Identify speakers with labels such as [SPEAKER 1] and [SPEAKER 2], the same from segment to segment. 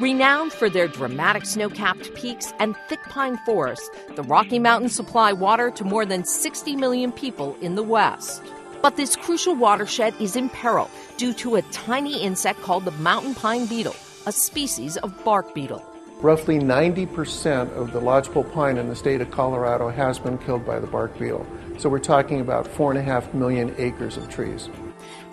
[SPEAKER 1] Renowned for their dramatic snow capped peaks and thick pine forests, the Rocky Mountains supply water to more than 60 million people in the West. But this crucial watershed is in peril due to a tiny insect called the mountain pine beetle, a species of bark beetle.
[SPEAKER 2] Roughly 90% of the lodgepole pine in the state of Colorado has been killed by the bark beetle. So we're talking about four and a half million acres of trees.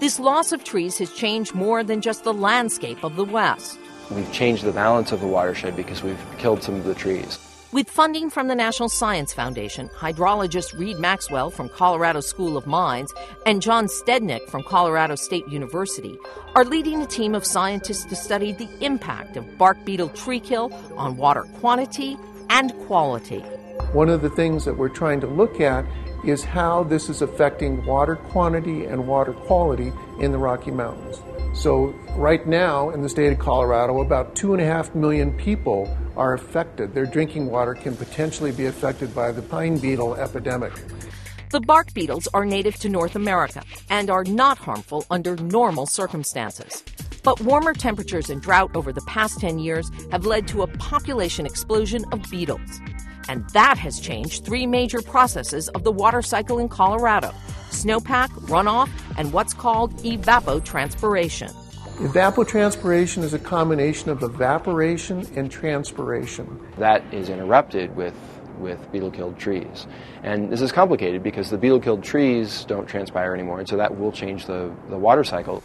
[SPEAKER 1] This loss of trees has changed more than just the landscape of the West.
[SPEAKER 3] We've changed the balance of the watershed because we've killed some of the trees.
[SPEAKER 1] With funding from the National Science Foundation, hydrologist Reed Maxwell from Colorado School of Mines and John Stednick from Colorado State University are leading a team of scientists to study the impact of bark beetle tree kill on water quantity and quality.
[SPEAKER 2] One of the things that we're trying to look at is how this is affecting water quantity and water quality in the Rocky Mountains. So, right now in the state of Colorado, about two and a half million people are affected. Their drinking water can potentially be affected by the pine beetle epidemic.
[SPEAKER 1] The bark beetles are native to North America and are not harmful under normal circumstances. But warmer temperatures and drought over the past 10 years have led to a population explosion of beetles. And that has changed three major processes of the water cycle in Colorado snowpack, runoff, and what's called evapotranspiration.
[SPEAKER 2] Evapotranspiration is a combination of evaporation and transpiration.
[SPEAKER 3] That is interrupted with with beetle killed trees. And this is complicated because the beetle killed trees don't transpire anymore, and so that will change the, the water cycle.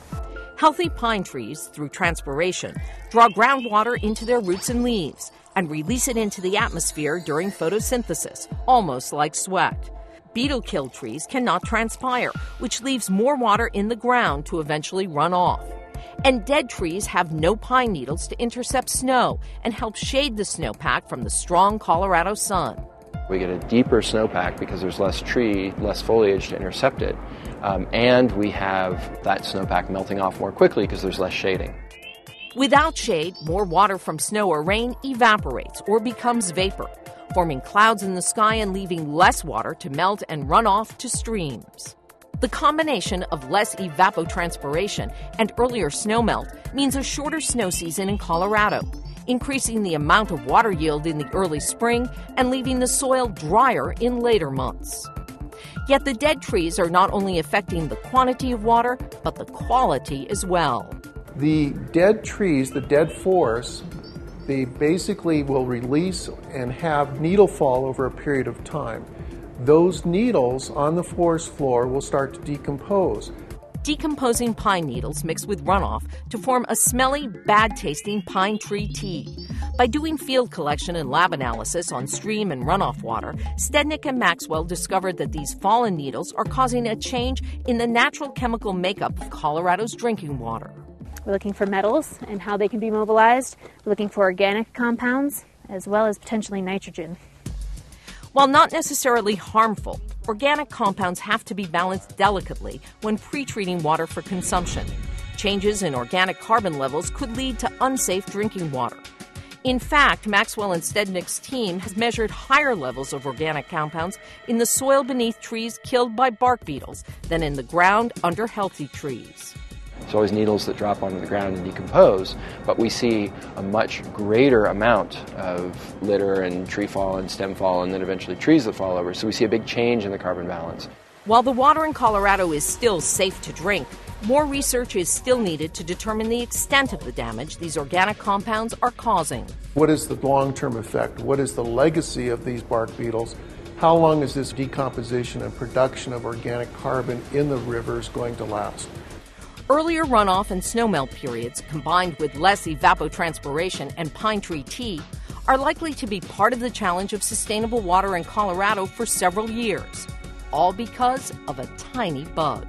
[SPEAKER 1] Healthy pine trees, through transpiration, draw groundwater into their roots and leaves and release it into the atmosphere during photosynthesis, almost like sweat. Beetle killed trees cannot transpire, which leaves more water in the ground to eventually run off. And dead trees have no pine needles to intercept snow and help shade the snowpack from the strong Colorado sun.
[SPEAKER 3] We get a deeper snowpack because there's less tree, less foliage to intercept it. Um, and we have that snowpack melting off more quickly because there's less shading.
[SPEAKER 1] Without shade, more water from snow or rain evaporates or becomes vapor forming clouds in the sky and leaving less water to melt and run off to streams. The combination of less evapotranspiration and earlier snowmelt means a shorter snow season in Colorado, increasing the amount of water yield in the early spring and leaving the soil drier in later months. Yet the dead trees are not only affecting the quantity of water, but the quality as well.
[SPEAKER 2] The dead trees, the dead forests, they basically will release and have needle fall over a period of time. Those needles on the forest floor will start to decompose.
[SPEAKER 1] Decomposing pine needles mix with runoff to form a smelly, bad tasting pine tree tea. By doing field collection and lab analysis on stream and runoff water, Stednick and Maxwell discovered that these fallen needles are causing a change in the natural chemical makeup of Colorado's drinking water.
[SPEAKER 4] We're looking for metals and how they can be mobilized. We're looking for organic compounds as well as potentially nitrogen.
[SPEAKER 1] While not necessarily harmful, organic compounds have to be balanced delicately when pre-treating water for consumption. Changes in organic carbon levels could lead to unsafe drinking water. In fact, Maxwell and Stednick's team has measured higher levels of organic compounds in the soil beneath trees killed by bark beetles than in the ground under healthy trees.
[SPEAKER 3] There's always needles that drop onto the ground and decompose, but we see a much greater amount of litter and tree fall and stem fall and then eventually trees that fall over. So we see a big change in the carbon balance.
[SPEAKER 1] While the water in Colorado is still safe to drink, more research is still needed to determine the extent of the damage these organic compounds are causing.
[SPEAKER 2] What is the long term effect? What is the legacy of these bark beetles? How long is this decomposition and production of organic carbon in the rivers going to last?
[SPEAKER 1] Earlier runoff and snowmelt periods, combined with less evapotranspiration and pine tree tea, are likely to be part of the challenge of sustainable water in Colorado for several years, all because of a tiny bug.